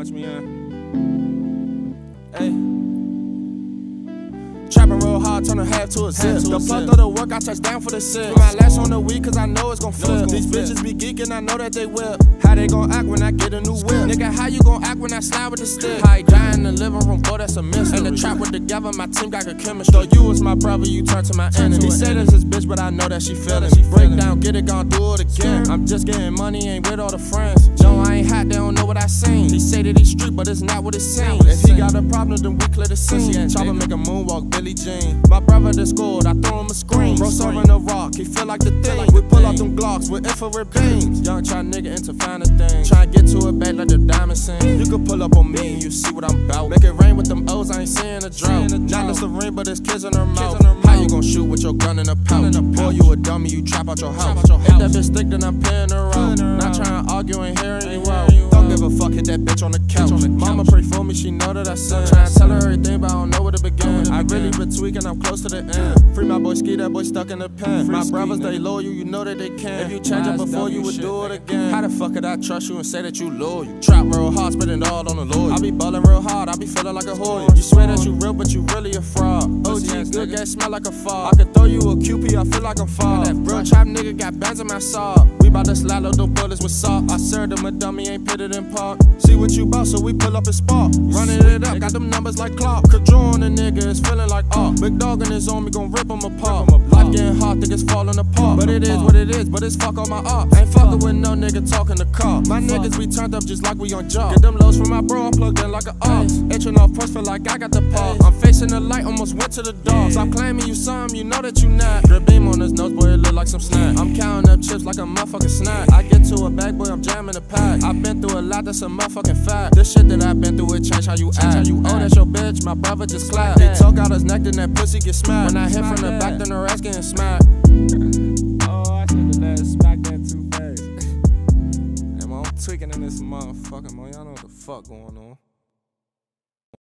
punch me in. Hey. Trapping real hard, turn a half to a zip. The plug through the work, I touch down for the six. Put my last on the week, cause I know it's gon' flip. These bitches be geeking, I know that they whip. How they gon' act when I get a new whip? Nigga, how you gon' act when I slide with the stick? How I die in the living room, boy, that's a mystery. In the trap with together, my team got good chemistry. So you was my brother, you turn to my enemy. He said it's his bitch, but I know that she feelin' me. Break down, get it, gon' do it again. I'm just getting money, ain't with all the friends. No, I ain't hot, they don't know what I seen. He say that he street, but it's not what it seems. If he got a problem, then we clear the scene. Chopper make a moonwalk, Billie Jean. My brother just scored, I throw him a screen. Bro, serving the rock, he feel like the thing. We pull out them Glocks with infrared beams. Young try nigga into finer things. Try to get to it back like the diamond scene. You can pull up on me and you see what I'm about. Make it rain with them O's, I ain't seeing a drought. Not just a ring, but it's kids in her mouth. You gon' shoot with your gun in a pouch? Boy, you a dummy, you trap out your house. If that bitch thick, then I'm paying her out. Not trying to argue and hearing you out. Don't give a fuck, hit that bitch on the couch. Mama pray for me, she know that I sin. Tryna tell her I really been tweaking, I'm close to the end. Free my boy Ski, that boy stuck in the pen. Free My brothers, they loyal, you know that they can. If you change it before, you would do it again. How the fuck could I trust you and say that you loyal? Trap real hard, spending all on the lawyer. I be ballin' real hard, I be feeling like a whore. You swear that you real, but you really a fraud. OG good, gas smell like a fog. I could throw you a QP, I feel like I'm fall. That real trap nigga got bands in my saw. We bout to slide load them bullets with salt. I served him a dummy, ain't pitted in park. See what you bout, so we pull up and spark. Running it up, got them numbers like clock. Could draw on a nigga, feeling like art. Big dog in his me, gon' rip him apart. Life getting hot, think it's falling apart. But it is what it is, but it's fuck all my art. Ain't fucking with no nigga talking the car. My niggas, we turned up just like we on job. Get them lows from my bro, I'm plugged in like an ox. Entering off push, feel like I got the paw. I'm facing the light, almost went to the dog. Stop claiming you some, you know that you not. Drip beam on his nose, boy, it look like some snack. I'm counting up chips like a motherfucking snack. I get to a bag, boy, I'm jamming the pack. I've been through a lot, that's a motherfucking fact. This shit that I've been through, it change how you act. You oh, that's your bitch, my brother just clap. They talk out his neck, then that pussy get smacked. When I hit from the back, then her ass getting smacked. oh, I should've let smack that too fast. hey, I'm tweaking in this motherfucker, man. Y'all know what the fuck going on.